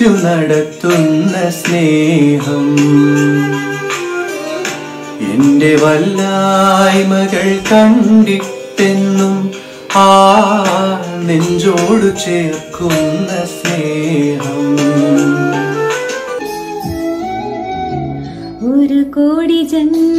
കൈപിടിച്ചു നടത്തുന്ന സ്നേഹം. എന്റെ വല്ലായ്മകൾ കണ്ടിട്ടെന്നും ആ നെഞ്ചോട് ചേർക്കുന്ന സ്നേഹം. ഒരു കോടി ജന്മമീ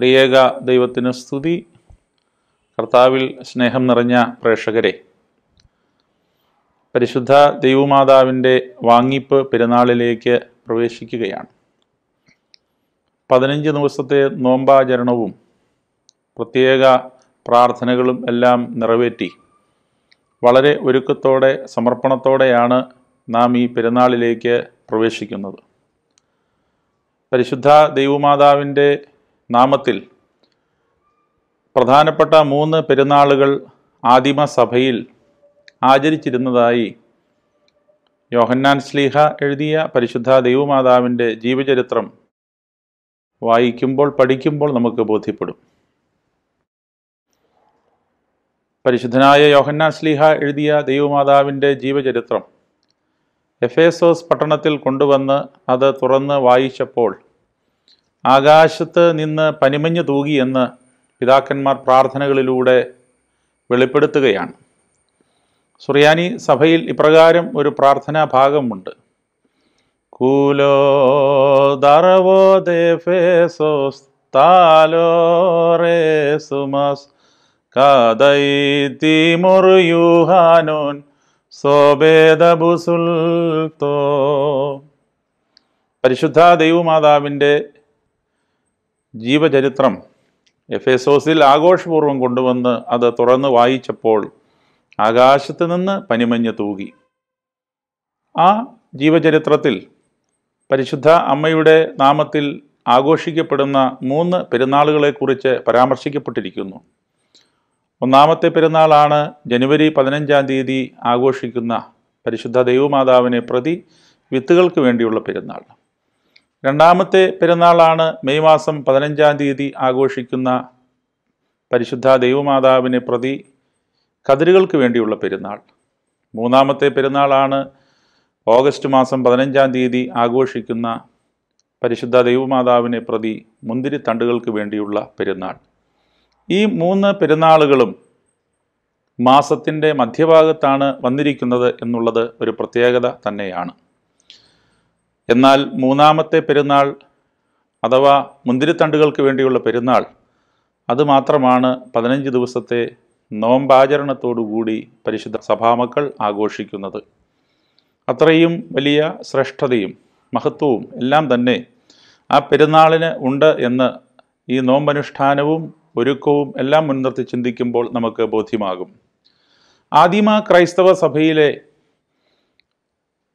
ത്രിയേക ദൈവത്തിന് സ്തുതി. കർത്താവിൽ സ്നേഹം നിറഞ്ഞ പ്രേക്ഷകരെ പരിശുദ്ധ ദൈവമാതാവിന്റെ വാങ്ങിപ്പ് പെരുന്നാളിലേക്ക് പ്രവേശിക്കുകയാണ്. പതിനഞ്ച് ദിവസത്തെ നോമ്പാചരണവും പ്രത്യേക പ്രാർത്ഥനകളും എല്ലാം നിറവേറ്റി വളരെ ഒരുക്കത്തോടെ സമർപ്പണത്തോടെയാണ് നാം ഈ പെരുന്നാളിലേക്ക് പ്രവേശിക്കുന്നത്. പരിശുദ്ധ ദൈവമാതാവിന്റെ നാമത്തിൽ പ്രധാനപ്പെട്ട മൂന്ന് പെരുന്നാളുകൾ ആദിമ സഭയിൽ ആചരിച്ചിരുന്നതായി യോഹന്നാൻ സ്ലീഹ എഴുതിയ പരിശുദ്ധ ദൈവമാതാവിന്റെ ജീവചരിത്രം വായിക്കുമ്പോൾ പഠിക്കുമ്പോൾ നമുക്ക് ബോധ്യപ്പെടും. പരിശുദ്ധനായ യോഹന്നാൻ സ്ലീഹ എഴുതിയ ദൈവമാതാവിന്റെ ജീവചരിത്രം എഫേസോസ് പട്ടണത്തിൽ കൊണ്ടുവന്ന് അത് തുറന്ന് വായിച്ചപ്പോൾ ആകാശത്ത് നിന്ന് പനിമഞ്ഞ് തൂകിയെന്ന് പിതാക്കന്മാർ പ്രാർത്ഥനകളിലൂടെ വെളിപ്പെടുത്തുകയാണ്. സുറിയാനി സഭയിൽ ഇപ്രകാരം ഒരു പ്രാർത്ഥനാ ഭാഗമുണ്ട്. കൂലോ പരിശുദ്ധ ദൈവമാതാവിന്റെ ജീവചരിത്രം എഫേസോസിൽ ആഘോഷപൂർവം കൊണ്ടുവന്ന് അത് തുറന്ന് വായിച്ചപ്പോൾ ആകാശത്ത് നിന്ന് പനിമഞ്ഞ് തൂകി. ആ ജീവചരിത്രത്തിൽ പരിശുദ്ധ അമ്മയുടെ നാമത്തിൽ ആഘോഷിക്കപ്പെടുന്ന മൂന്ന് പെരുന്നാളുകളെക്കുറിച്ച് പരാമർശിക്കപ്പെട്ടിരിക്കുന്നു. ഒന്നാമത്തെ പെരുന്നാളാണ് ജനുവരി പതിനഞ്ചാം തീയതി ആഘോഷിക്കുന്ന പരിശുദ്ധ ദൈവമാതാവിനെ പ്രതി വിത്തുകൾക്ക് വേണ്ടിയുള്ള പെരുന്നാൾ. രണ്ടാമത്തെ പെരുന്നാളാണ് മെയ് മാസം പതിനഞ്ചാം തീയതി ആഘോഷിക്കുന്ന പരിശുദ്ധ ദൈവമാതാവിനെ പ്രതി കതിരുകൾക്ക് വേണ്ടിയുള്ള പെരുന്നാൾ. മൂന്നാമത്തെ പെരുന്നാളാണ് ഓഗസ്റ്റ് മാസം പതിനഞ്ചാം തീയതി ആഘോഷിക്കുന്ന പരിശുദ്ധ ദൈവമാതാവിനെ പ്രതി മുന്തിരി തണ്ടുകൾക്ക് വേണ്ടിയുള്ള പെരുന്നാൾ. ഈ മൂന്ന് പെരുന്നാളുകളും മാസത്തിന്റെ മധ്യഭാഗത്താണ് വന്നിരിക്കുന്നത് എന്നുള്ളത് ഒരു പ്രത്യേകത തന്നെയാണ്. എന്നാൽ മൂന്നാമത്തെ പെരുന്നാൾ അഥവാ മുന്തിരിത്തണ്ടുകൾക്ക് വേണ്ടിയുള്ള പെരുന്നാൾ അതുമാത്രമാണ് പതിനഞ്ച് ദിവസത്തെ നോമ്പാചരണത്തോടുകൂടി പരിശുദ്ധ സഭാമക്കൾ ആഘോഷിക്കുന്നത്. അത്രയും വലിയ ശ്രേഷ്ഠതയും മഹത്വവും എല്ലാം തന്നെ ആ പെരുന്നാളിന് ഉണ്ട് എന്ന് ഈ നോമ്പനുഷ്ഠാനവും ഒരുക്കവും എല്ലാം മുൻനിർത്തി ചിന്തിക്കുമ്പോൾ നമുക്ക് ബോധ്യമാകും. ആദിമ ക്രൈസ്തവ സഭയിലെ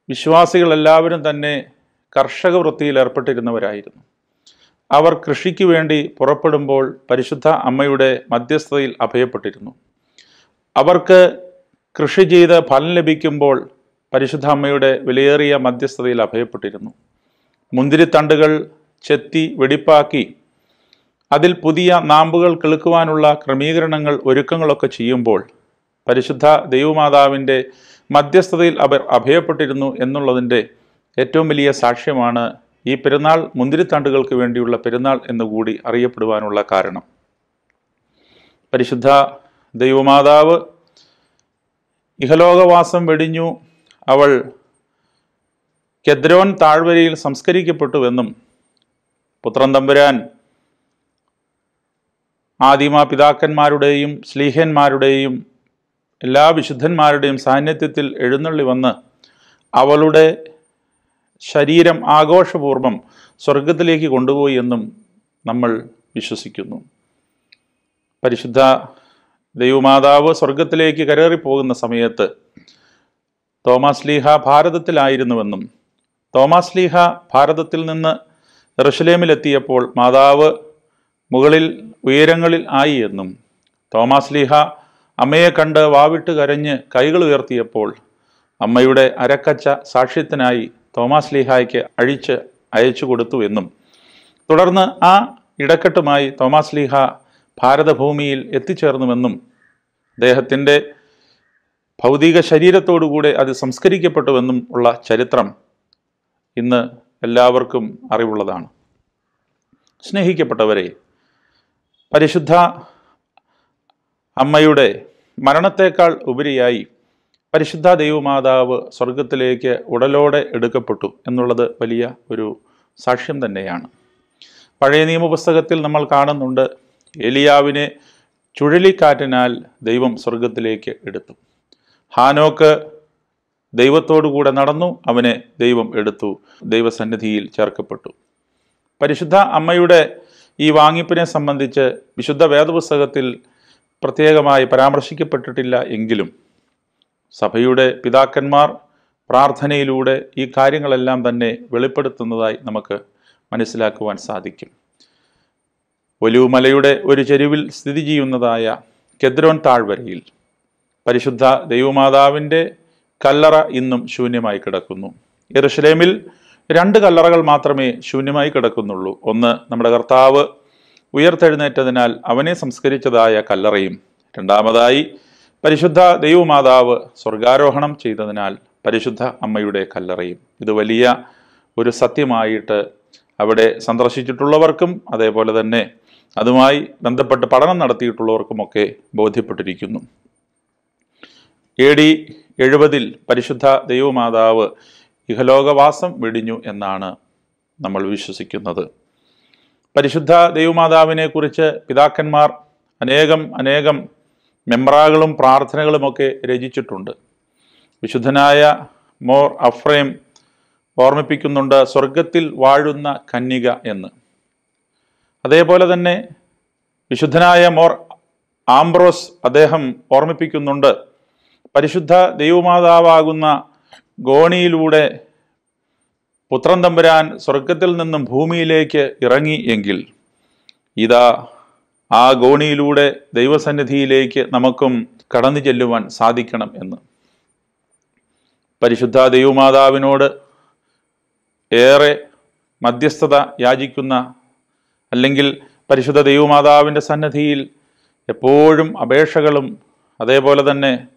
വിശ്വാസികളെല്ലാവരും തന്നെ കർഷക വൃത്തിയിൽ ഏർപ്പെട്ടിരുന്നവരായിരുന്നു അവർ കൃഷിക്ക് വേണ്ടി പുറപ്പെടുമ്പോൾ പരിശുദ്ധ അമ്മയുടെ മധ്യസ്ഥതയിൽ അഭയപ്പെട്ടിരുന്നു. അവർക്ക് കൃഷി ചെയ്ത് ഫലം ലഭിക്കുമ്പോൾ പരിശുദ്ധ അമ്മയുടെ വിലയേറിയ മധ്യസ്ഥതയിൽ അഭയപ്പെട്ടിരുന്നു. മുന്തിരിത്തണ്ടുകൾ ചെത്തി വെടിപ്പാക്കി അതിൽ പുതിയ നാമ്പുകൾ കിളുക്കുവാനുള്ള ക്രമീകരണങ്ങൾ ഒരുക്കങ്ങളൊക്കെ ചെയ്യുമ്പോൾ പരിശുദ്ധ ദൈവമാതാവിന്റെ മധ്യസ്ഥതയിൽ അവർ അഭയപ്പെട്ടിരുന്നു എന്നുള്ളതിന്റെ ഏറ്റവും വലിയ സാക്ഷ്യമാണ് ഈ പെരുന്നാൾ മുന്തിരിത്താണ്ടുകൾക്ക് വേണ്ടിയുള്ള പെരുന്നാൾ എന്നുകൂടി അറിയപ്പെടുവാനുള്ള കാരണം. പരിശുദ്ധ ദൈവമാതാവ് ഇഹലോകവാസം വെടിഞ്ഞു. അവൾ കെദ്രോൻ താഴ്വരയിൽ സംസ്കരിക്കപ്പെട്ടുവെന്നും പുത്രൻ തമ്പുരാൻ ആദിമ പിതാക്കന്മാരുടെയും സ്ലീഹന്മാരുടെയും എല്ലാ വിശുദ്ധന്മാരുടെയും സാന്നിധ്യത്തിൽ എഴുന്നള്ളി വന്ന് അവളുടെ ശരീരം ആഘോഷപൂർവം സ്വർഗത്തിലേക്ക് കൊണ്ടുപോയി എന്നും നമ്മൾ വിശ്വസിക്കുന്നു. പരിശുദ്ധ ദൈവമാതാവ് സ്വർഗത്തിലേക്ക് കരേറിപ്പോകുന്ന സമയത്ത് തോമസ് ലീഹ ഭാരതത്തിലായിരുന്നുവെന്നും തോമസ് ലീഹ ഭാരതത്തിൽ നിന്ന് റഷലേമിലെത്തിയപ്പോൾ മാതാവ് മുകളിൽ ഉയരങ്ങളിൽ ആയി എന്നും തോമസ് ലീഹ അമ്മയെ കണ്ട് വാവിട്ട് കരഞ്ഞ് കൈകൾ ഉയർത്തിയപ്പോൾ അമ്മയുടെ അരക്കച്ച സാക്ഷ്യത്തിനായി തോമസ് ലീഹായ്ക്ക് അഴിച്ച് അയച്ചു കൊടുത്തു എന്നും. തുടർന്ന് ആ ഇടക്കെട്ടുമായി തോമാസ് ലീഹ ഭാരതഭൂമിയിൽ എത്തിച്ചേർന്നുവെന്നും അദ്ദേഹത്തിന്റെ ഭൗതിക ശരീരത്തോടുകൂടെ അത് സംസ്കരിക്കപ്പെട്ടുവെന്നും ഉള്ള ചരിത്രം ഇന്ന് എല്ലാവർക്കും അറിവുള്ളതാണ്. സ്നേഹിക്കപ്പെട്ടവരെ പരിശുദ്ധ അമ്മയുടെ മരണത്തേക്കാൾ ഉപരിയായി പരിശുദ്ധ ദൈവമാതാവ് സ്വർഗത്തിലേക്ക് ഉടലോടെ എടുക്കപ്പെട്ടു എന്നുള്ളത് വലിയ ഒരു സാക്ഷ്യം തന്നെയാണ്. പഴയ നിയമപുസ്തകത്തിൽ നമ്മൾ കാണുന്നുണ്ട് എലിയാവിനെ ചുഴലിക്കാറ്റിനാൽ ദൈവം സ്വർഗത്തിലേക്ക് എടുത്തു. ഹാനോക്ക് ദൈവത്തോടു കൂടെ നടന്നു അവനെ ദൈവം എടുത്തു ദൈവസന്നിധിയിൽ ചേർക്കപ്പെട്ടു. പരിശുദ്ധ അമ്മയുടെ ഈ വാങ്ങിപ്പിനെ സംബന്ധിച്ച് വിശുദ്ധ വേദപുസ്തകത്തിൽ പ്രത്യേകമായി പരാമർശിക്കപ്പെട്ടിട്ടില്ല എങ്കിലും സഭയുടെ പിതാക്കന്മാർ പ്രാർത്ഥനയിലൂടെ ഈ കാര്യങ്ങളെല്ലാം തന്നെ വെളിപ്പെടുത്തുന്നതായി നമുക്ക് മനസ്സിലാക്കുവാൻ സാധിക്കും. ഒലിവുമലയുടെ ഒരു ചെരുവിൽ സ്ഥിതി ചെയ്യുന്നതായ കെദ്രോൻ താഴ്വരയിൽ പരിശുദ്ധ ദൈവമാതാവിന്റെ കല്ലറ ഇന്നും ശൂന്യമായി കിടക്കുന്നു. എറുഷലേമിൽ രണ്ട് കല്ലറകൾ മാത്രമേ ശൂന്യമായി കിടക്കുന്നുള്ളൂ. ഒന്ന് നമ്മുടെ കർത്താവ് ഉയർത്തെഴുന്നേറ്റതിനാൽ അവനെ സംസ്കരിച്ചതായ കല്ലറയും രണ്ടാമതായി പരിശുദ്ധ ദൈവമാതാവ് സ്വർഗാരോഹണം ചെയ്തതിനാൽ പരിശുദ്ധ അമ്മയുടെ കല്ലറയും. ഇത് വലിയ ഒരു സത്യമായിട്ട് അവിടെ സന്ദർശിച്ചിട്ടുള്ളവർക്കും അതേപോലെ തന്നെ അതുമായി ബന്ധപ്പെട്ട് പഠനം നടത്തിയിട്ടുള്ളവർക്കുമൊക്കെ ബോധ്യപ്പെട്ടിരിക്കുന്നു. എ ഡി എഴുപതിൽ പരിശുദ്ധ ദൈവമാതാവ് ഇഹലോകവാസം വെടിഞ്ഞു എന്നാണ് നമ്മൾ വിശ്വസിക്കുന്നത്. പരിശുദ്ധ ദൈവമാതാവിനെ കുറിച്ച് പിതാക്കന്മാർ അനേകം അനേകം മെമ്രാകളും പ്രാർത്ഥനകളുമൊക്കെ രചിച്ചിട്ടുണ്ട്. വിശുദ്ധനായ മോർ അഫ്രേം ഓർമ്മിപ്പിക്കുന്നുണ്ട് സ്വർഗത്തിൽ വാഴുന്ന കന്യക എന്ന്. അതേപോലെ തന്നെ വിശുദ്ധനായ മോർ ആംബ്രോസ് അദ്ദേഹം ഓർമ്മിപ്പിക്കുന്നുണ്ട് പരിശുദ്ധ ദൈവമാതാവാകുന്ന ഗോണിയിലൂടെ പുത്രൻ തമ്പുരാൻ സ്വർഗത്തിൽ നിന്നും ഭൂമിയിലേക്ക് ഇറങ്ങി എങ്കിൽ ഇതാ ആ ഗോണിയിലൂടെ ദൈവസന്നിധിയിലേക്ക് നമുക്കും കടന്നു ചെല്ലുവാൻ സാധിക്കണം എന്ന്. പരിശുദ്ധ ദൈവമാതാവിനോട് ഏറെ മധ്യസ്ഥത യാചിക്കുന്ന അല്ലെങ്കിൽ പരിശുദ്ധ ദൈവമാതാവിന്റെ സന്നദ്ധിയിൽ എപ്പോഴും അപേക്ഷകളും അതേപോലെ തന്നെ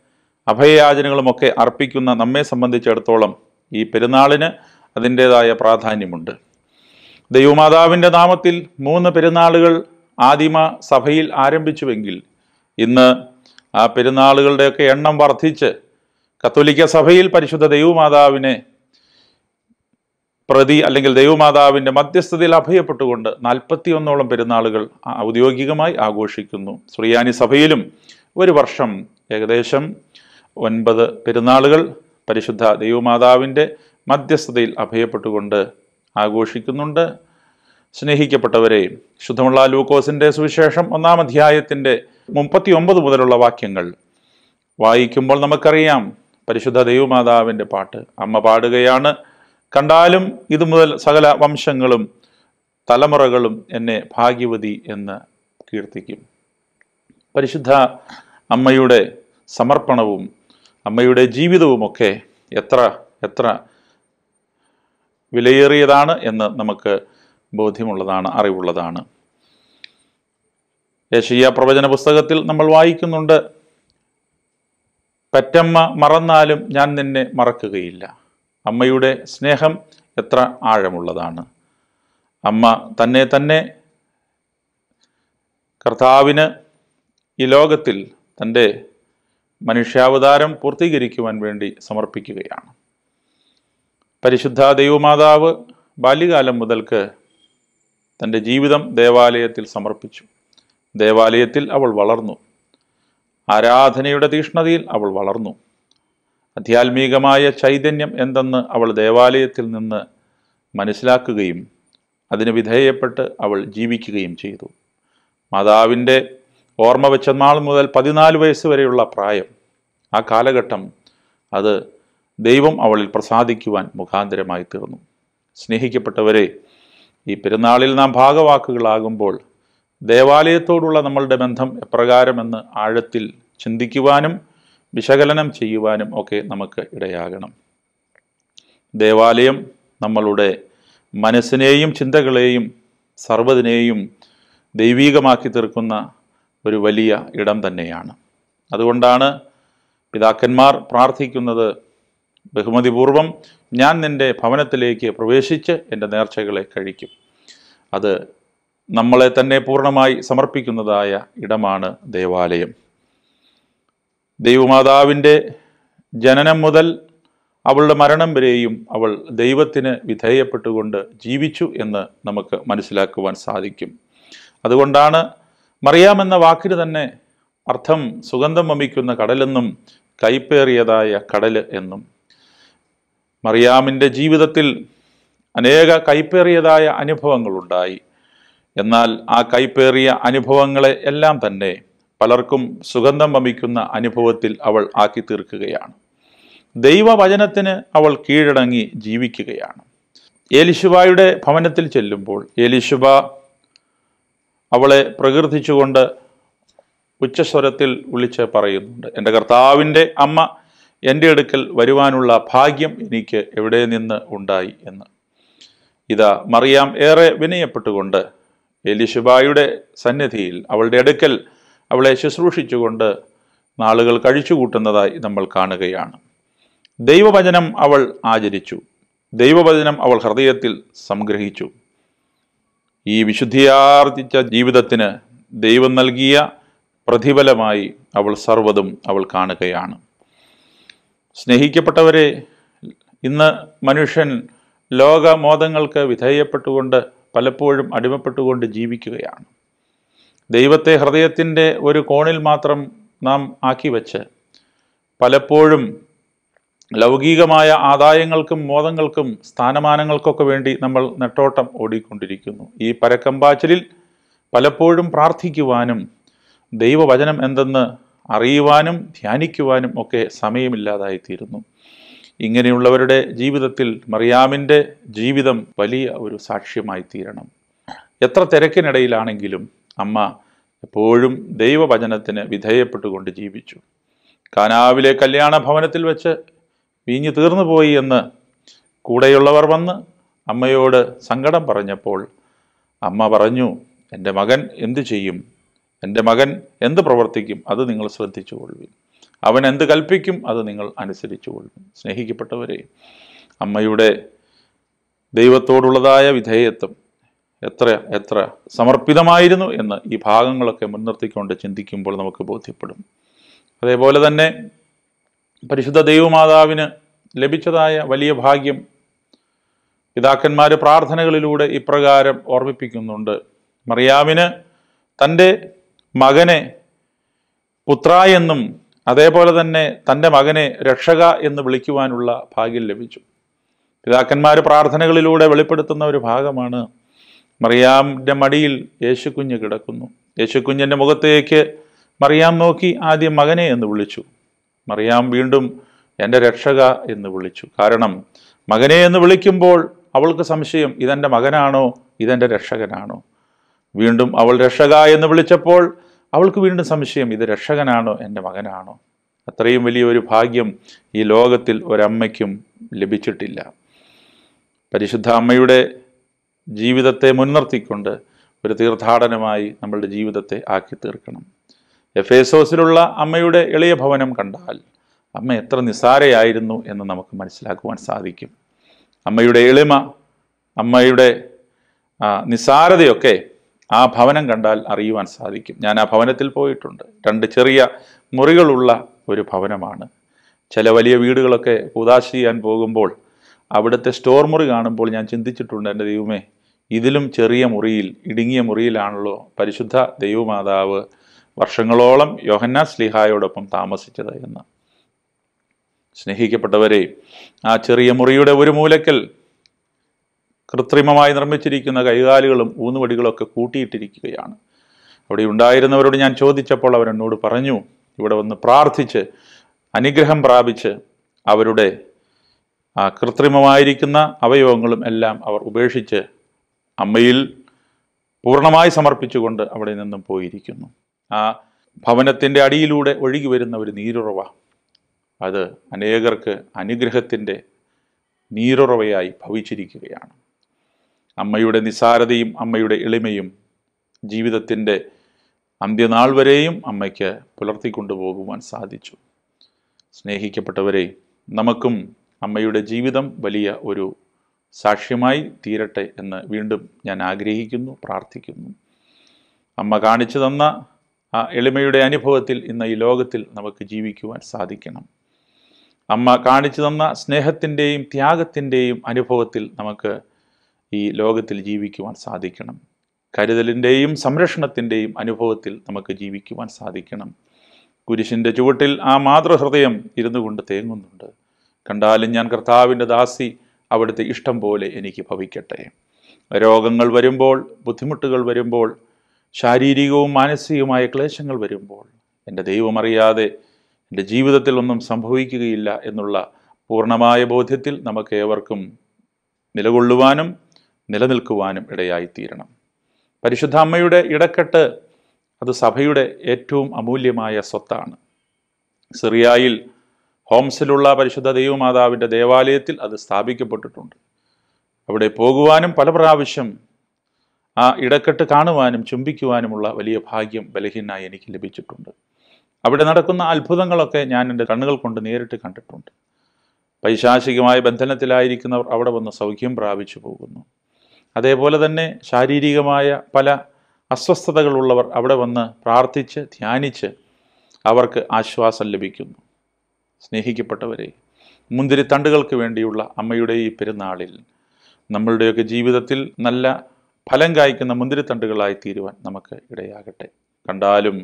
അഭയയാചനകളുമൊക്കെ അർപ്പിക്കുന്ന നമ്മെ സംബന്ധിച്ചിടത്തോളം ഈ പെരുന്നാളിന് അതിന്റേതായ പ്രാധാന്യമുണ്ട്. ദൈവമാതാവിന്റെ നാമത്തിൽ മൂന്ന് പെരുന്നാളുകൾ ആദിമ സഭയിൽ ആരംഭിച്ചുവെങ്കിൽ ഇന്ന് ആ പെരുന്നാളുകളുടെയൊക്കെ എണ്ണം വർദ്ധിച്ച് കത്തോലിക്ക സഭയിൽ പരിശുദ്ധ ദൈവമാതാവിനെ പ്രതി അല്ലെങ്കിൽ ദൈവമാതാവിന്റെ മധ്യസ്ഥതയിൽ അഭയപ്പെട്ടുകൊണ്ട് നാൽപ്പത്തി ഒന്നോളം പെരുന്നാളുകൾ ഔദ്യോഗികമായി ആഘോഷിക്കുന്നു. ശ്രീയാനി സഭയിലും ഒരു വർഷം ഏകദേശം ഒൻപത് പെരുന്നാളുകൾ പരിശുദ്ധ ദൈവമാതാവിന്റെ മധ്യസ്ഥതയിൽ അഭയപ്പെട്ടുകൊണ്ട് ആഘോഷിക്കുന്നുണ്ട്. സ്നേഹിക്കപ്പെട്ടവരെ ശുദ്ധമുള്ള ലൂക്കോസിന്റെ സുവിശേഷം ഒന്നാം അധ്യായത്തിന്റെ മുപ്പത്തി ഒമ്പത് മുതലുള്ള വാക്യങ്ങൾ. വായിക്കുമ്പോൾ നമുക്കറിയാം പരിശുദ്ധ ദൈവമാതാവിന്റെ പാട്ട്. അമ്മ പാടുകയാണ്. കണ്ടാലും ഇതു മുതൽ സകല വംശങ്ങളും തലമുറകളും എന്നെ ഭാഗ്യവതി എന്ന് കീർത്തിക്കും. പരിശുദ്ധ അമ്മയുടെ സമർപ്പണവും അമ്മയുടെ ജീവിതവും ഒക്കെ എത്ര എത്ര വിലയേറിയതാണ് എന്ന് നമുക്ക് ബോധ്യമുള്ളതാണ് അറിവുള്ളതാണ്. യേശയ്യ പ്രവചന പുസ്തകത്തിൽ നമ്മൾ വായിക്കുന്നുണ്ട് പറ്റമ്മ മറന്നാലും ഞാൻ നിന്നെ മറക്കുകയില്ല. അമ്മയുടെ സ്നേഹം എത്ര ആഴമുള്ളതാണ്. അമ്മ തന്നെ തന്നെ കർത്താവിന് ഈ ലോകത്തിൽ തന്റെ മനുഷ്യാവതാരം പൂർത്തീകരിക്കുവാൻ വേണ്ടി സമർപ്പിക്കുകയാണ്. പരിശുദ്ധ ദൈവമാതാവ് ബാല്യകാലം മുതൽക്ക് തന്റെ ജീവിതം ദേവാലയത്തിൽ സമർപ്പിച്ചു. ദേവാലയത്തിൽ അവൾ വളർന്നു. ആരാധനയുടെ തീഷ്ണതയിൽ അവൾ വളർന്നു. ആധ്യാത്മികമായ ചൈതന്യം എന്തെന്ന് അവൾ ദേവാലയത്തിൽ നിന്ന് മനസ്സിലാക്കുകയും അതിന് വിധേയപ്പെട്ട് അവൾ ജീവിക്കുകയും ചെയ്തു. മാതാവിന്റെ ഓർമ്മ വെച്ച നാൾ മുതൽ പതിനാല് വയസ്സ് വരെയുള്ള പ്രായം. ആ കാലഘട്ടം അത് ദൈവം അവളിൽ പ്രസാദിക്കുവാൻ മുഖാന്തരമായി തീർന്നു. സ്നേഹിക്കപ്പെട്ടവരെ ഈ പെരുന്നാളിൽ നാം ഭാഗവാക്കുകളാകുമ്പോൾ ദേവാലയത്തോടുള്ള നമ്മളുടെ ബന്ധം എപ്രകാരമെന്ന് ആഴത്തിൽ ചിന്തിക്കുവാനും വിശകലനം ചെയ്യുവാനും ഒക്കെ നമുക്ക് ഇടയാകണം. ദേവാലയം നമ്മളുടെ മനസ്സിനെയും ചിന്തകളെയും സർവതിനെയും ദൈവീകമാക്കി തീർക്കുന്ന ഒരു വലിയ ഇടം തന്നെയാണ്. അതുകൊണ്ടാണ് പിതാക്കന്മാർ പ്രാർത്ഥിക്കുന്നത് ബഹുമതിപൂർവം ഞാൻ നിന്റെ ഭവനത്തിലേക്ക് പ്രവേശിച്ച് എന്റെ നേർച്ചകളെ കഴിക്കും. അത് നമ്മളെ തന്നെ പൂർണമായി സമർപ്പിക്കുന്നതായ ഇടമാണ് ദേവാലയം. ദൈവമാതാവിന്റെ ജനനം മുതൽ അവളുടെ മരണം വരെയും അവൾ ദൈവത്തിന് വിധേയപ്പെട്ടുകൊണ്ട് ജീവിച്ചു എന്ന് നമുക്ക് മനസ്സിലാക്കുവാൻ സാധിക്കും. അതുകൊണ്ടാണ് മറിയാമെന്ന വാക്കിന് തന്നെ അർത്ഥം സുഗന്ധം വമിക്കുന്ന കടലെന്നും കൈപ്പേറിയതായ കടൽ എന്നും മറിയാമിന്റെ ജീവിതത്തിൽ അനേക കൈപ്പേറിയതായ അനുഭവങ്ങളുണ്ടായി. എന്നാൽ ആ കൈപ്പേറിയ അനുഭവങ്ങളെ എല്ലാം തന്നെ പലർക്കും സുഗന്ധം വമിക്കുന്ന അനുഭവത്തിൽ അവൾ ആക്കി തീർക്കുകയാണ്. ദൈവവചനത്തിന് അവൾ കീഴടങ്ങി ജീവിക്കുകയാണ്. ഏലിശുബായുടെ ഭവനത്തിൽ ചെല്ലുമ്പോൾ ഏലിശുബ അവളെ പ്രകീർത്തിച്ചുകൊണ്ട് ഉച്ചസ്വരത്തിൽ വിളിച്ച് പറയുന്നുണ്ട് എന്റെ കർത്താവിന്റെ അമ്മ എന്റെ അടുക്കൽ വരുവാനുള്ള ഭാഗ്യം എനിക്ക് എവിടെ നിന്ന് ഉണ്ടായി എന്ന്. ഇതാ മറിയാം ഏറെ വിനയപ്പെട്ടുകൊണ്ട് എലിശുബായുടെ സന്നിധിയിൽ അവളുടെ അടുക്കൽ അവളെ ശുശ്രൂഷിച്ചുകൊണ്ട് നാളുകൾ കഴിച്ചുകൂട്ടുന്നതായി നമ്മൾ കാണുകയാണ്. ദൈവവചനം അവൾ ആചരിച്ചു. ദൈവവചനം അവൾ ഹൃദയത്തിൽ സംഗ്രഹിച്ചു. ഈ വിശുദ്ധിയാർജിച്ച ജീവിതത്തിന് ദൈവം നൽകിയ പ്രതിഫലമായി അവൾ സർവതും അവൾ കാണുകയാണ്. സ്നേഹിക്കപ്പെട്ടവരെ ഇന്ന് മനുഷ്യൻ ലോകമോദങ്ങൾക്ക് വിധേയപ്പെട്ടുകൊണ്ട് പലപ്പോഴും അടിമപ്പെട്ടുകൊണ്ട് ജീവിക്കുകയാണ്. ദൈവത്തെ ഹൃദയത്തിന്റെ ഒരു കോണിൽ മാത്രം നാം ആക്കി വച്ച് പലപ്പോഴും ലൗകികമായ ആദായങ്ങൾക്കും മോദങ്ങൾക്കും സ്ഥാനമാനങ്ങൾക്കൊക്കെ വേണ്ടി നമ്മൾ നെട്ടോട്ടം ഓടിക്കൊണ്ടിരിക്കുന്നു. ഈ പരക്കമ്പാച്ചലിൽ പലപ്പോഴും പ്രാർത്ഥിക്കുവാനും ദൈവവചനം എന്തെന്ന് അറിയുവാനും ധ്യാനിക്കുവാനും ഒക്കെ സമയമില്ലാതായിത്തീരുന്നു. ഇങ്ങനെയുള്ളവരുടെ ജീവിതത്തിൽ മറിയാമിന്റെ ജീവിതം വലിയ ഒരു സാക്ഷ്യമായി തീരണം എത്ര തിരക്കിനിടയിലാണെങ്കിലും അമ്മ എപ്പോഴും ദൈവവചനത്തിന് വിധേയപ്പെട്ടുകൊണ്ട് ജീവിച്ചു. കാനാവിലെ കല്യാണ ഭവനത്തിൽ വെച്ച് വീഞ്ഞു തീർന്നു പോയി എന്ന് കൂടെയുള്ളവർ വന്ന് അമ്മയോട് സങ്കടം പറഞ്ഞപ്പോൾ അമ്മ പറഞ്ഞു എന്റെ മകൻ എന്തു ചെയ്യും? എന്റെ മകൻ എന്ത് പ്രവർത്തിക്കും അത് നിങ്ങൾ ശ്രദ്ധിച്ചു കൊള്ളുവിൻ. അവൻ എന്ത് കൽപ്പിക്കും അത് നിങ്ങൾ അനുസരിച്ചു കൊള്ളുവിൻ. സ്നേഹിക്കപ്പെട്ടവരെ അമ്മയുടെ ദൈവത്തോടുള്ളതായ വിധേയത്വം എത്ര എത്ര സമർപ്പിതമായിരുന്നു എന്ന് ഈ ഭാഗങ്ങളൊക്കെ മുൻനിർത്തിക്കൊണ്ട് ചിന്തിക്കുമ്പോൾ നമുക്ക് ബോധ്യപ്പെടും. അതേപോലെ തന്നെ പരിശുദ്ധ ദൈവമാതാവിന് ലഭിച്ചതായ വലിയ ഭാഗ്യം പിതാക്കന്മാർ പ്രാർത്ഥനകളിലൂടെ ഇപ്രകാരം ഓർമ്മിപ്പിക്കുന്നുണ്ട്. മറിയാമിന് തന്റെ മകനെ പുത്ര എന്നും അതേപോലെ തന്നെ തന്റെ മകനെ രക്ഷക എന്ന് വിളിക്കുവാനുള്ള ഭാഗ്യം ലഭിച്ചു. പിതാക്കന്മാർ പ്രാർത്ഥനകളിലൂടെ വെളിപ്പെടുത്തുന്ന ഒരു ഭാഗമാണ് മറിയാമിന്റെ മടിയിൽ യേശുക്കുഞ്ഞ് കിടക്കുന്നു. യേശുക്കുഞ്ഞിന്റെ മുഖത്തേക്ക് മറിയാം നോക്കി ആദ്യം മകനെ എന്ന് വിളിച്ചു. മറിയാം വീണ്ടും എന്റെ രക്ഷക എന്ന് വിളിച്ചു. കാരണം മകനെ എന്ന് വിളിക്കുമ്പോൾ അവൾക്ക് സംശയം ഇതെന്റെ മകനാണോ? ഇതെന്റെ രക്ഷകനാണോ? വീണ്ടും അവൾ രക്ഷക എന്ന് വിളിച്ചപ്പോൾ അവൾക്ക് വീണ്ടും സംശയം ഇത് രക്ഷകനാണോ എന്റെ മകനാണോ? അത്രയും വലിയൊരു ഭാഗ്യം ഈ ലോകത്തിൽ ഒരമ്മയ്ക്കും ലഭിച്ചിട്ടില്ല. പരിശുദ്ധ അമ്മയുടെ ജീവിതത്തെ മുൻനിർത്തിക്കൊണ്ട് ഒരു തീർത്ഥാടനമായി നമ്മളുടെ ജീവിതത്തെ ആക്കി തീർക്കണം. എഫ് എസോസിലുള്ള അമ്മയുടെ ഇളയ ഭവനം കണ്ടാൽ അമ്മ എത്ര നിസ്സാരയായിരുന്നു എന്ന് നമുക്ക് മനസ്സിലാക്കുവാൻ സാധിക്കും. അമ്മയുടെ എളിമ അമ്മയുടെ നിസ്സാരതയൊക്കെ ആ ഭവനം കണ്ടാൽ അറിയുവാൻ സാധിക്കും. ഞാൻ ആ ഭവനത്തിൽ പോയിട്ടുണ്ട്. രണ്ട് ചെറിയ മുറികളുള്ള ഒരു ഭവനമാണ്. ചില വലിയ വീടുകളൊക്കെ കൂതാശി ചെയ്യാൻ പോകുമ്പോൾ അവിടുത്തെ സ്റ്റോർ മുറി കാണുമ്പോൾ ഞാൻ ചിന്തിച്ചിട്ടുണ്ട് എന്റെ ദൈവമേ ഇതിലും ചെറിയ മുറിയിൽ ഇടുങ്ങിയ മുറിയിലാണല്ലോ പരിശുദ്ധ ദൈവമാതാവ് വർഷങ്ങളോളം യോഹന്നാ സ്ലിഹായോടൊപ്പം താമസിച്ചത് എന്ന്. സ്നേഹിക്കപ്പെട്ടവരെ ആ ചെറിയ മുറിയുടെ ഒരു മൂലക്കൽ കൃത്രിമമായി നിർമ്മിച്ചിരിക്കുന്ന കൈകാലുകളും ഊന്നുവടികളൊക്കെ കൂട്ടിയിട്ടിരിക്കുകയാണ്. അവിടെ ഉണ്ടായിരുന്നവരോട് ഞാൻ ചോദിച്ചപ്പോൾ അവരെന്നോട് പറഞ്ഞു ഇവിടെ വന്ന് പ്രാർത്ഥിച്ച് അനുഗ്രഹം പ്രാപിച്ച് അവരുടെ ആ കൃത്രിമമായിരിക്കുന്ന അവയവങ്ങളും എല്ലാം അവർ ഉപേക്ഷിച്ച് അമ്മയിൽ പൂർണമായി സമർപ്പിച്ചുകൊണ്ട് അവിടെ നിന്നും പോയിരിക്കുന്നു. ആ ഭവനത്തിന്റെ അടിയിലൂടെ ഒഴുകി വരുന്ന ഒരു നീരുറവ. അത് അനേകർക്ക് അനുഗ്രഹത്തിന്റെ നീരുറവയായി ഭവിച്ചിരിക്കുകയാണ്. അമ്മയുടെ നിസാരതയും അമ്മയുടെ എളിമയും ജീവിതത്തിന്റെ അന്ത്യനാൾ വരെയും അമ്മയ്ക്ക് പുലർത്തിക്കൊണ്ടുപോകുവാൻ സാധിച്ചു. സ്നേഹിക്കപ്പെട്ടവരെ നമുക്കും അമ്മയുടെ ജീവിതം വലിയ ഒരു സാക്ഷ്യമായി തീരട്ടെ എന്ന് വീണ്ടും ഞാൻ ആഗ്രഹിക്കുന്നു പ്രാർത്ഥിക്കുന്നു. അമ്മ കാണിച്ചു തന്ന ആ എളിമയുടെ അനുഭവത്തിൽ ഇന്ന് ഈ ലോകത്തിൽ നമുക്ക് ജീവിക്കുവാൻ സാധിക്കണം. അമ്മ കാണിച്ചു തന്ന സ്നേഹത്തിന്റെയും ത്യാഗത്തിന്റെയും അനുഭവത്തിൽ നമുക്ക് ഈ ലോകത്തിൽ ജീവിക്കുവാൻ സാധിക്കണം. കരുതലിന്റെയും സംരക്ഷണത്തിന്റെയും അനുഭവത്തിൽ നമുക്ക് ജീവിക്കുവാൻ സാധിക്കണം. കുരിശിന്റെ ചുവട്ടിൽ ആ മാതൃഹൃദയം ഇരുന്നു കൊണ്ട് തേങ്ങുന്നുണ്ട്. കണ്ടാലും ഞാൻ കർത്താവിന്റെ ദാസി അവിടുത്തെ ഇഷ്ടം പോലെ എനിക്ക് ഭവിക്കട്ടെ. രോഗങ്ങൾ വരുമ്പോൾ ബുദ്ധിമുട്ടുകൾ വരുമ്പോൾ ശാരീരികവും മാനസികവുമായ ക്ലേശങ്ങൾ വരുമ്പോൾ എന്റെ ദൈവമറിയാതെ എന്റെ ജീവിതത്തിൽ ഒന്നും സംഭവിക്കുകയില്ല എന്നുള്ള പൂർണമായ ബോധ്യത്തിൽ നമുക്ക് ഏവർക്കും നിലകൊള്ളുവാനും നിലനിൽക്കുവാനും ഇടയായിത്തീരണം. പരിശുദ്ധ അമ്മയുടെ ഇടക്കെട്ട് അത് സഭയുടെ ഏറ്റവും അമൂല്യമായ സ്വത്താണ്. സിറിയായിൽ ഹോംസിലുള്ള പരിശുദ്ധ ദൈവമാതാവിന്റെ ദേവാലയത്തിൽ അത് സ്ഥാപിക്കപ്പെട്ടിട്ടുണ്ട്. അവിടെ പോകുവാനും പല പ്രാവശ്യം ആ ഇടക്കെട്ട് കാണുവാനും ചുംബിക്കുവാനുമുള്ള വലിയ ഭാഗ്യം ബലഹീനായി എനിക്ക് ലഭിച്ചിട്ടുണ്ട്. അവിടെ നടക്കുന്ന അത്ഭുതങ്ങളൊക്കെ ഞാൻ എന്റെ കണ്ണുകൾ കൊണ്ട് നേരിട്ട് കണ്ടിട്ടുണ്ട്. പൈശാചികമായ ബന്ധനത്തിലായിരിക്കുന്നവർ അവിടെ വന്ന് സൗഖ്യം പ്രാപിച്ചു പോകുന്നു. അതേപോലെ തന്നെ ശാരീരികമായ പല അസ്വസ്ഥതകളുള്ളവർ അവിടെ വന്ന് പ്രാർത്ഥിച്ച് ധ്യാനിച്ച് അവർക്ക് ആശ്വാസം ലഭിക്കുന്നു. സ്നേഹിക്കപ്പെട്ടവരെ മുന്തിരിത്തണ്ടുകൾക്ക് വേണ്ടിയുള്ള അമ്മയുടെ ഈ പെരുന്നാളിൽ നമ്മളുടെയൊക്കെ ജീവിതത്തിൽ നല്ല ഫലം കായ്ക്കുന്ന മുന്തിരിത്തണ്ടുകളായി തീരുവാൻ നമുക്ക് ഇടയാകട്ടെ. കണ്ടാലും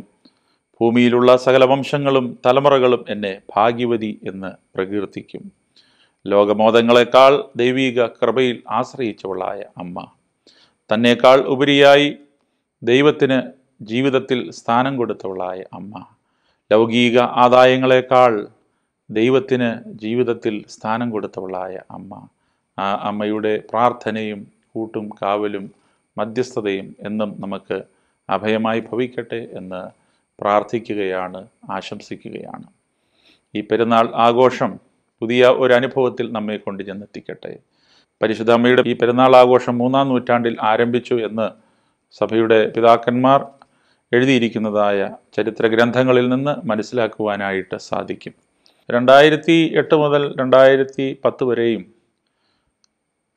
ഭൂമിയിലുള്ള സകല വംശങ്ങളും തലമുറകളും എന്നെ ഭാഗ്യവതി എന്ന് പ്രകീർത്തിക്കും. ലോകമോദങ്ങളെക്കാൾ ദൈവീക കൃപയിൽ ആശ്രയിച്ചവളായ അമ്മ. തന്നെക്കാൾ ഉപരിയായി ദൈവത്തിന് ജീവിതത്തിൽ സ്ഥാനം കൊടുത്തവളായ അമ്മ. ലൗകിക ആദായങ്ങളെക്കാൾ ദൈവത്തിന് ജീവിതത്തിൽ സ്ഥാനം കൊടുത്തവളായ അമ്മ. ആ അമ്മയുടെ പ്രാർത്ഥനയും കൂട്ടും കാവലും മധ്യസ്ഥതയും എന്നും നമുക്ക് അഭയമായി ഭവിക്കട്ടെ എന്ന് പ്രാർത്ഥിക്കുകയാണ് ആശംസിക്കുകയാണ്. ഈ പെരുന്നാൾ ആഘോഷം പുതിയ ഒരു അനുഭവത്തിൽ നമ്മെ കൊണ്ട് ചെന്നെത്തിക്കട്ടെ. പരിശുദ്ധ അമ്മയുടെ ഈ പെരുന്നാൾ ആഘോഷം മൂന്നാം നൂറ്റാണ്ടിൽ ആരംഭിച്ചു എന്ന് സഭയുടെ പിതാക്കന്മാർ എഴുതിയിരിക്കുന്നതായ ചരിത്ര ഗ്രന്ഥങ്ങളിൽ നിന്ന് മനസ്സിലാക്കുവാനായിട്ട് സാധിക്കും. രണ്ടായിരത്തി എട്ട് മുതൽ രണ്ടായിരത്തി പത്ത് വരെയും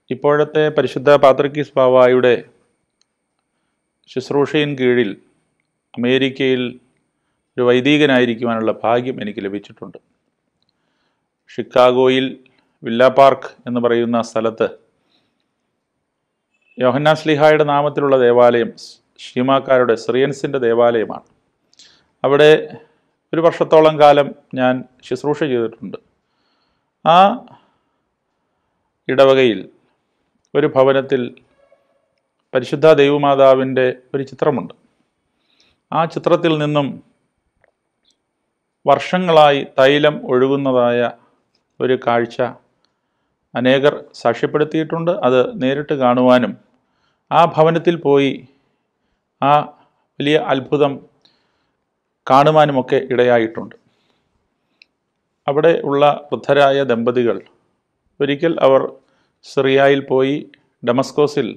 ഇപ്പോഴത്തെ പരിശുദ്ധ പാത്രക്കീസ് ബാവായുടെ ശുശ്രൂഷയിൻ കീഴിൽ അമേരിക്കയിൽ ഒരു വൈദികനായിരിക്കുവാനുള്ള ഭാഗ്യം എനിക്ക് ലഭിച്ചിട്ടുണ്ട്. ഷിക്കാഗോയിൽ വില്ല പാർക്ക് എന്ന് പറയുന്ന സ്ഥലത്ത് യോഹന്നാ സ്ലിഹായുടെ നാമത്തിലുള്ള ദേവാലയം ഷീമാക്കാരുടെ സിറിയൻസിന്റെ ദേവാലയമാണ്. അവിടെ ഒരു വർഷത്തോളം കാലം ഞാൻ ശുശ്രൂഷ ചെയ്തിട്ടുണ്ട്. ആ ഇടവകയിൽ ഒരു ഭവനത്തിൽ പരിശുദ്ധ ദൈവമാതാവിന്റെ ഒരു ചിത്രമുണ്ട്. ആ ചിത്രത്തിൽ നിന്നും വർഷങ്ങളായി തൈലം ഒഴുകുന്നതായ ഒരു കാഴ്ച അനേകർ സാക്ഷ്യപ്പെടുത്തിയിട്ടുണ്ട്. അത് നേരിട്ട് കാണുവാനും ആ ഭവനത്തിൽ പോയി ആ വലിയ അത്ഭുതം കാണുവാനുമൊക്കെ ഇടയായിട്ടുണ്ട്. അവിടെ ഉള്ള വൃദ്ധരായ ദമ്പതികൾ ഒരിക്കൽ അവർ സിറിയായിൽ പോയി ഡമസ്കോസിൽ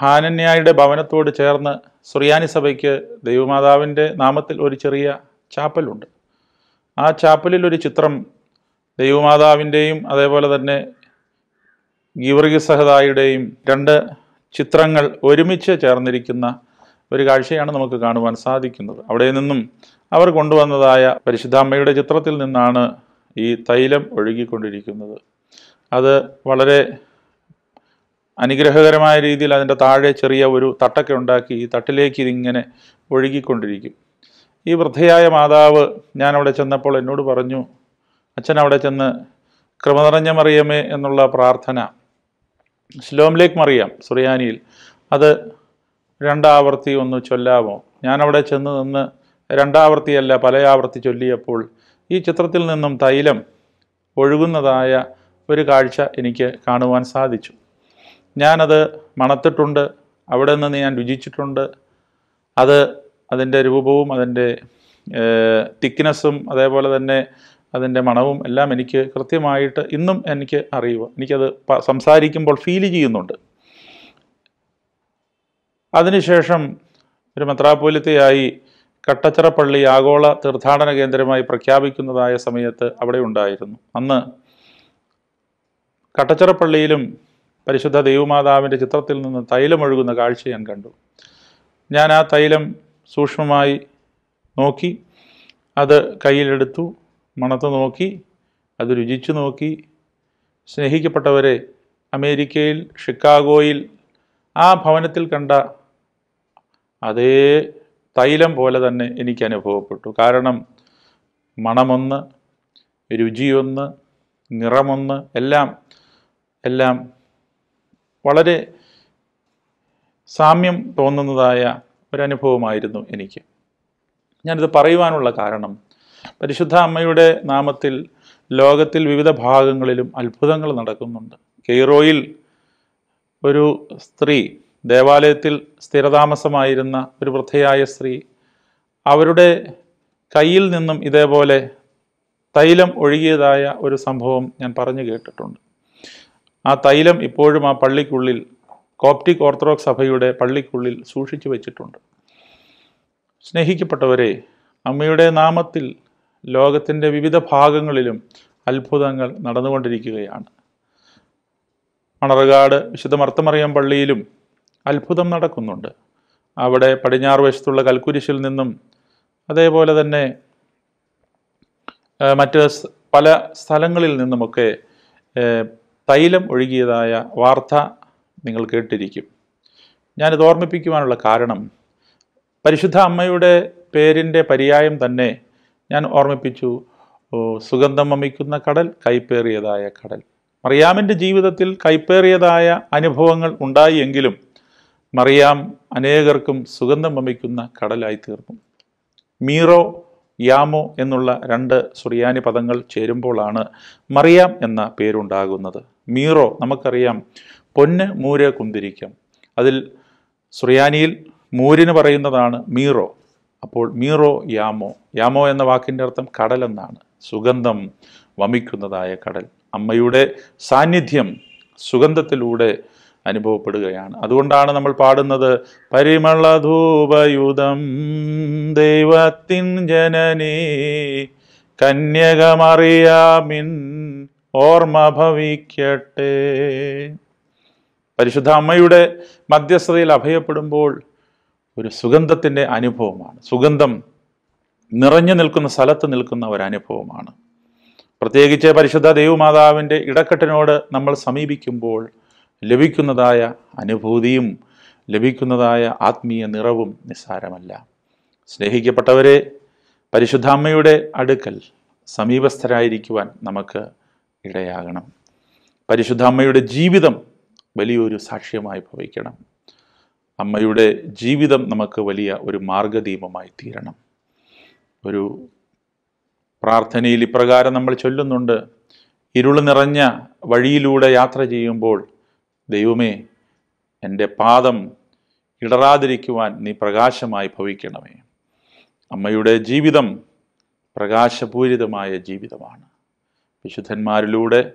ഹാനന്യായുടെ ഭവനത്തോട് ചേർന്ന് സുറിയാനി സഭയ്ക്ക് ദൈവമാതാവിന്റെ നാമത്തിൽ ഒരു ചെറിയ ചാപ്പലുണ്ട്. ആ ചാപ്പലിൽ ഒരു ചിത്രം ദൈവമാതാവിന്റെയും അതേപോലെ തന്നെ ഗീവർഗി സഹദായുടെയും രണ്ട് ചിത്രങ്ങൾ ഒരുമിച്ച് ചേർന്നിരിക്കുന്ന ഒരു കാഴ്ചയാണ് നമുക്ക് കാണുവാൻ സാധിക്കുന്നത്. അവിടെ നിന്നും അവർ കൊണ്ടുവന്നതായ പരിശുദ്ധാമ്മയുടെ ചിത്രത്തിൽ നിന്നാണ് ഈ തൈലം ഒഴുകിക്കൊണ്ടിരിക്കുന്നത്. അത് വളരെ അനുഗ്രഹകരമായ രീതിയിൽ അതിന്റെ താഴെ ചെറിയ ഒരു തട്ടൊക്കെ ഉണ്ടാക്കി ഈ തട്ടിലേക്ക് ഇതിങ്ങനെ ഒഴുകിക്കൊണ്ടിരിക്കും. ഈ വൃദ്ധയായ മാതാവ് ഞാൻ അവിടെ ചെന്നപ്പോൾ എന്നോട് പറഞ്ഞു അച്ഛൻ അവിടെ ചെന്ന് ക്രമ നിറഞ്ഞ മറിയമേ എന്നുള്ള പ്രാർത്ഥന. ശ്ലോംലേക്ക് മറിയാം സുറിയാനിയിൽ. അത് രണ്ടാവർത്തി ഒന്ന് ചൊല്ലാമോ? ഞാനവിടെ ചെന്ന് നിന്ന് രണ്ടാവർത്തിയല്ല പല ആവർത്തി ചൊല്ലിയപ്പോൾ ഈ ചിത്രത്തിൽ നിന്നും തൈലം ഒഴുകുന്നതായ ഒരു കാഴ്ച എനിക്ക് കാണുവാൻ സാധിച്ചു. ഞാനത് മണത്തിട്ടുണ്ട് അവിടെ നിന്ന് ഞാൻ രുചിച്ചിട്ടുണ്ട്. അത് അതിന്റെ രൂപവും അതിന്റെ തിക്നെസ്സും അതേപോലെ തന്നെ അതിന്റെ മണവും എല്ലാം എനിക്ക് കൃത്യമായിട്ട് ഇന്നും എനിക്ക് അറിയുക എനിക്കത് സംസാരിക്കുമ്പോൾ ഫീൽ ചെയ്യുന്നുണ്ട്. അതിനുശേഷം ഒരു മെത്രാപോലിത്തയായി കട്ടച്ചിറപ്പള്ളി ആഗോള തീർത്ഥാടന കേന്ദ്രമായി പ്രഖ്യാപിക്കുന്നതായ സമയത്ത് അവിടെ ഉണ്ടായിരുന്നു. അന്ന് കട്ടച്ചിറപ്പള്ളിയിലും പരിശുദ്ധ ദൈവമാതാവിന്റെ ചിത്രത്തിൽ നിന്ന് തൈലം ഒഴുകുന്ന കാഴ്ച ഞാൻ കണ്ടു. ഞാൻ ആ തൈലം സൂക്ഷ്മമായി നോക്കി അത് കയ്യിലെടുത്തു മണത്ത് നോക്കി അത് രുചിച്ചു നോക്കി. സ്നേഹിക്കപ്പെട്ടവരെ അമേരിക്കയിൽ ഷിക്കാഗോയിൽ ആ ഭവനത്തിൽ കണ്ട അതേ തൈലം പോലെ തന്നെ എനിക്ക് അനുഭവപ്പെട്ടു. കാരണം മണമൊന്ന് രുചിയൊന്ന് നിറമൊന്ന് എല്ലാം എല്ലാം വളരെ സാമ്യം തോന്നുന്നതായ ഒരനുഭവമായിരുന്നു എനിക്ക്. ഞാനിത് പറയുവാനുള്ള കാരണം പരിശുദ്ധ അമ്മയുടെ നാമത്തിൽ ലോകത്തിൽ വിവിധ ഭാഗങ്ങളിലും അത്ഭുതങ്ങൾ നടക്കുന്നുണ്ട്. കെയ്റോയിൽ ഒരു സ്ത്രീ ദേവാലയത്തിൽ സ്ഥിരതാമസമായിരുന്ന ഒരു വൃദ്ധയായ സ്ത്രീ അവരുടെ കയ്യിൽ നിന്നും ഇതേപോലെ തൈലം ഒഴുകിയതായ ഒരു സംഭവം ഞാൻ പറഞ്ഞു കേട്ടിട്ടുണ്ട്. ആ തൈലം ഇപ്പോഴും ആ പള്ളിക്കുള്ളിൽ കോപ്റ്റിക് ഓർത്തഡോക്സ് സഭയുടെ പള്ളിക്കുള്ളിൽ സൂക്ഷിച്ചു വെച്ചിട്ടുണ്ട്. സ്നേഹിക്കപ്പെട്ടവരെ അമ്മയുടെ നാമത്തിൽ ലോകത്തിന്റെ വിവിധ ഭാഗങ്ങളിലും അത്ഭുതങ്ങൾ നടന്നുകൊണ്ടിരിക്കുകയാണ്. മണർകാട് വിശുദ്ധ മർത്തമറിയം പള്ളിയിലും അത്ഭുതം നടക്കുന്നുണ്ട്. അവിടെ പടിഞ്ഞാറ് വശത്തുള്ള കൽക്കുരിശിൽ നിന്നും അതേപോലെ തന്നെ മറ്റ് പല സ്ഥലങ്ങളിൽ നിന്നുമൊക്കെ തൈലം ഒഴുകിയതായ വാർത്ത നിങ്ങൾ കേട്ടിരിക്കും. ഞാനിത് ഓർമ്മിപ്പിക്കുവാനുള്ള കാരണം പരിശുദ്ധ അമ്മയുടെ പേരിന്റെ പര്യായം തന്നെ ഞാൻ ഓർമ്മിപ്പിച്ചു. സുഗന്ധം വമിക്കുന്ന കടൽ കൈപ്പേറിയതായ കടൽ. മറിയാമിന്റെ ജീവിതത്തിൽ കൈപ്പേറിയതായ അനുഭവങ്ങൾ ഉണ്ടായി എങ്കിലും മറിയാം അനേകർക്കും സുഗന്ധം വമിക്കുന്ന കടലായി തീർന്നു. മീറോ യാമോ എന്നുള്ള രണ്ട് സുറിയാനി പദങ്ങൾ ചേരുമ്പോഴാണ് മറിയാം എന്ന പേരുണ്ടാകുന്നത്. മീറോ നമുക്കറിയാം പൊന്ന് മൂര് കുന്തിരിക്കം. അതിൽ സുറിയാനിയിൽ മൂരിന് പറയുന്നതാണ് മീറോ. അപ്പോൾ മീറോ യാമോ. യാമോ എന്ന വാക്കിന്റെ അർത്ഥം കടൽ എന്നാണ് സുഗന്ധം വമിക്കുന്നതായ കടൽ. അമ്മയുടെ സാന്നിധ്യം സുഗന്ധത്തിലൂടെ അനുഭവപ്പെടുകയാണ്. അതുകൊണ്ടാണ് നമ്മൾ പാടുന്നത് പരിമളധൂപയുധം ദൈവത്തിൻ ജനനീ കന്യകമറിയാമിൻ ഓർമ്മ ഭവിക്കട്ടെ. പരിശുദ്ധ അമ്മയുടെ മധ്യസ്ഥതയിൽ അഭയപ്പെടുമ്പോൾ ഒരു സുഗന്ധത്തിന്റെ അനുഭവമാണ്. സുഗന്ധം നിറഞ്ഞു നിൽക്കുന്ന സ്ഥലത്ത് നിൽക്കുന്ന ഒരു അനുഭവമാണ്. പ്രത്യേകിച്ച് പരിശുദ്ധ ദൈവമാതാവിന്റെ ഇടക്കെട്ടിനോട് നമ്മൾ സമീപിക്കുമ്പോൾ ലഭിക്കുന്നതായ അനുഭൂതിയും ലഭിക്കുന്നതായ ആത്മീയ നിറവും നിസ്സാരമല്ല. സ്നേഹിക്കപ്പെട്ടവരെ പരിശുദ്ധ അമ്മയുടെ അടുക്കൽ സമീപസ്ഥരായിരിക്കുവാൻ നമുക്ക് ഇടയാകണം. പരിശുദ്ധ അമ്മയുടെ ജീവിതം വലിയൊരു സാക്ഷ്യമായി ഭവിക്കണം. അമ്മയുടെ ജീവിതം നമുക്ക് വലിയ ഒരു മാർഗദീപമായി തീരണം. ഒരു പ്രാർത്ഥനയിൽ ഇപ്രകാരം നമ്മൾ ചൊല്ലുന്നുണ്ട്. ഇരുൾ നിറഞ്ഞ വഴിയിലൂടെ യാത്ര ചെയ്യുമ്പോൾ ദൈവമേ എന്റെ പാദം ഇടറാതിരിക്കുവാൻ നീ പ്രകാശമായി ഭവിക്കണമേ. അമ്മയുടെ ജീവിതം പ്രകാശപൂരിതമായ ജീവിതമാണ്. വിശുദ്ധന്മാരിലൂടെ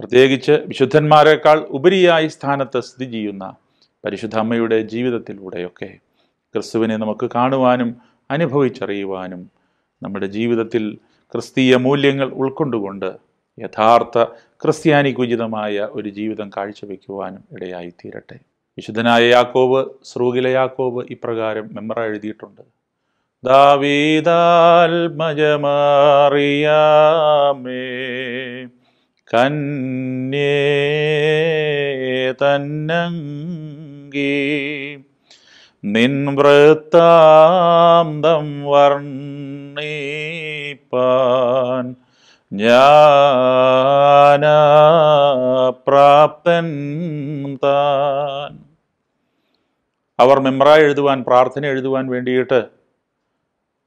പ്രത്യേകിച്ച് വിശുദ്ധന്മാരെക്കാൾ ഉപരിയായി സ്ഥാനത്ത് സ്ഥിതി ചെയ്യുന്ന പരിശുദ്ധ അമ്മയുടെ ജീവിതത്തിലൂടെയൊക്കെ ക്രിസ്തുവിനെ നമുക്ക് കാണുവാനും അനുഭവിച്ചറിയുവാനും നമ്മുടെ ജീവിതത്തിൽ ക്രിസ്തീയ മൂല്യങ്ങൾ ഉൾക്കൊണ്ടുകൊണ്ട് യഥാർത്ഥ ക്രിസ്ത്യാനിക്കുചിതമായ ഒരു ജീവിതം കാഴ്ചവെക്കുവാനും ഇടയായി തീരട്ടെ വിശുദ്ധനായ യാക്കോബ് സ്രൂകില യാക്കോബ് ഇപ്രകാരം മെമ്മറ എഴുതിയിട്ടുണ്ട്. ദാവീദാൽമജമാറിയാമേ കന്യേ തന്നങ്കി നിൻ വൃത്താന്തം വർണിപ്പാൻ പ്രാപ്തൻ താൻ. അവർ മെമ്ര എഴുതുവാൻ പ്രാർത്ഥന എഴുതുവാൻ വേണ്ടിയിട്ട്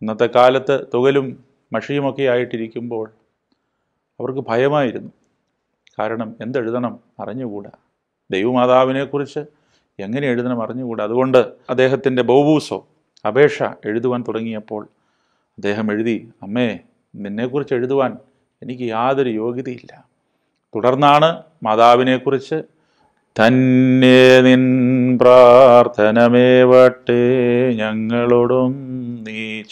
ഇന്നത്തെ കാലത്ത് തുകലും മഷിയുമൊക്കെ ആയിട്ടിരിക്കുമ്പോൾ അവർക്ക് ഭയമായിരുന്നു. കാരണം എന്തെഴുതണം അറിഞ്ഞുകൂടാ? ദൈവമാതാവിനെക്കുറിച്ച് എങ്ങനെ എഴുതണം അറിഞ്ഞുകൂടാ? അതുകൊണ്ട് അദ്ദേഹത്തിന്റെ ബൗബൂസോ അപേക്ഷ എഴുതുവാൻ തുടങ്ങിയപ്പോൾ അദ്ദേഹം എഴുതി അമ്മേ നിന്നെക്കുറിച്ച് എഴുതുവാൻ എനിക്ക് യാതൊരു യോഗ്യതയില്ല. തുടർന്നാണ് മാതാവിനെക്കുറിച്ച് തന്നെ നിൻ പ്രാർത്ഥനമേവട്ടെ ഞങ്ങളോടും നീ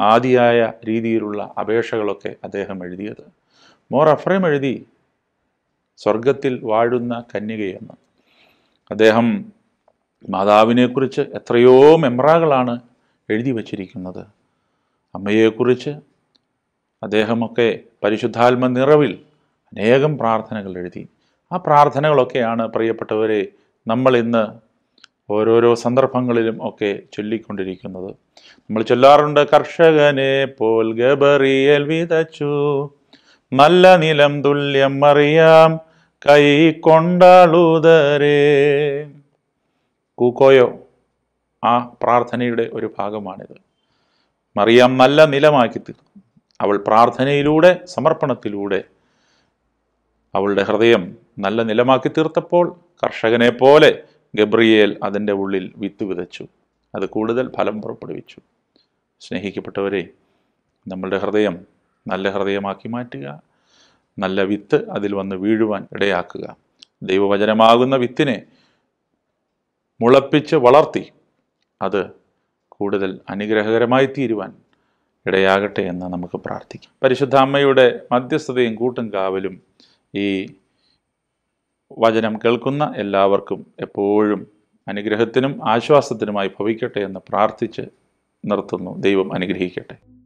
ആദിയായ രീതിയിലുള്ള അപേക്ഷകളൊക്കെ അദ്ദേഹം എഴുതിയത്. മോർ അഫ്രേം എഴുതി സ്വർഗത്തിൽ വാഴുന്ന കന്യകയെന്ന് അദ്ദേഹം മാതാവിനെക്കുറിച്ച് എത്രയോ മെമ്രാകളാണ് എഴുതി വച്ചിരിക്കുന്നത്. അമ്മയെക്കുറിച്ച് അദ്ദേഹമൊക്കെ പരിശുദ്ധാത്മ നിറവിൽ അനേകം പ്രാർത്ഥനകൾ എഴുതി. ആ പ്രാർത്ഥനകളൊക്കെയാണ് പ്രിയപ്പെട്ടവരെ നമ്മൾ ഇന്ന് ഓരോരോ സന്ദർഭങ്ങളിലും ഒക്കെ ചൊല്ലിക്കൊണ്ടിരിക്കുന്നത്. നമ്മൾ ചൊല്ലാറുണ്ട് കർഷകനെ പോൽ ഗബറിയൽ വിതച്ചു നല്ല നിലം തുല്യം അറിയാം കൈ കൊണ്ടാളുതരേ. കൂക്കോയോ. ആ പ്രാർത്ഥനയുടെ ഒരു ഭാഗമാണിത്. മറിയാം നല്ല നിലമാക്കി തീർന്നു അവൾ പ്രാർത്ഥനയിലൂടെ സമർപ്പണത്തിലൂടെ അവളുടെ ഹൃദയം നല്ല നിലമാക്കി തീർത്തപ്പോൾ കർഷകനെ പോലെ ഗബ്രിയേൽ അതിന്റെ ഉള്ളിൽ വിത്ത് വിതച്ചു. അത് കൂടുതൽ ഫലം പുറപ്പെടുവിച്ചു. സ്നേഹിക്കപ്പെട്ടവരെ നമ്മളുടെ ഹൃദയം നല്ല ഹൃദയമാക്കി മാറ്റുക. നല്ല വിത്ത് അതിൽ വന്ന് വീഴുവാൻ ഇടയാക്കുക. ദൈവവചനമാകുന്ന വിത്തിനെ മുളപ്പിച്ച് വളർത്തി അത് കൂടുതൽ അനുഗ്രഹകരമായി തീരുവാൻ ഇടയാകട്ടെ എന്ന് നമുക്ക് പ്രാർത്ഥിക്കാം. പരിശുദ്ധ അമ്മയുടെ മധ്യസ്ഥതയും കൂട്ടും കാവലും ഈ വചനം കേൾക്കുന്ന എല്ലാവർക്കും എപ്പോഴും അനുഗ്രഹത്തിനും ആശ്വാസത്തിനുമായി ഭവിക്കട്ടെ എന്ന് പ്രാർത്ഥിച്ച് നിർത്തുന്നു. ദൈവം അനുഗ്രഹിക്കട്ടെ.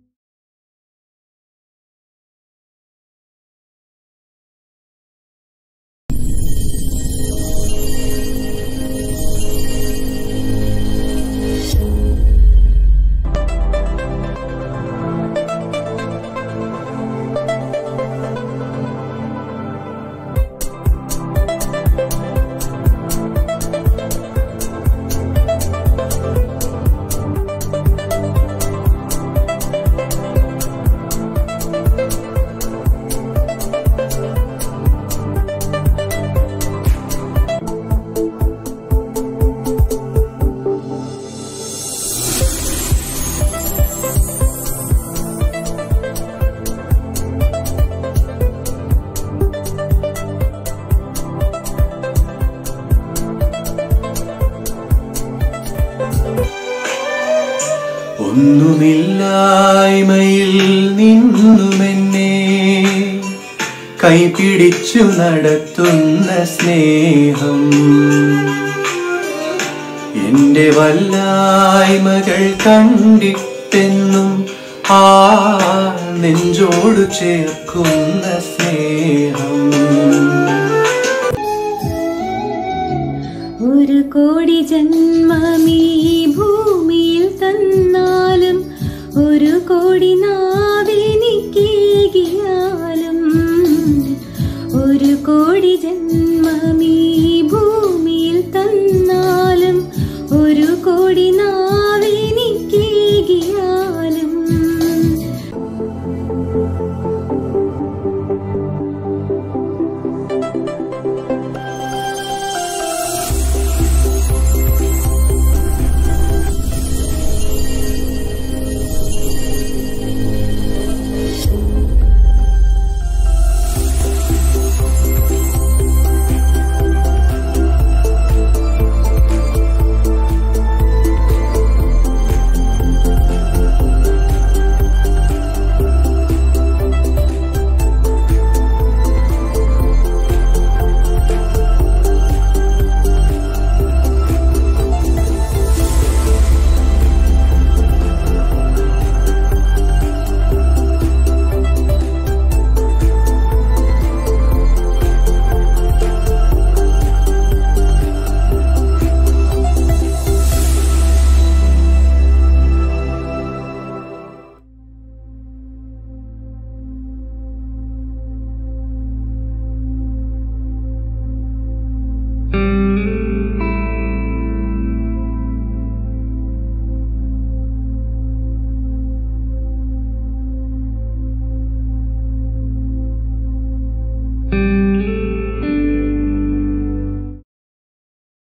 കൈപിടിച്ചു നടത്തുന്ന സ്നേഹം. എന്റെ വല്ലായ്മകൾ കണ്ടിട്ടെന്നും ആ നെഞ്ചോട് ചേർക്കുന്ന സ്നേഹം. ഒരു കോടി ജന്മമീ ഭൂമിയിൽ തന്നാലും ഒരു കോടി നാ കോടി ജന്മ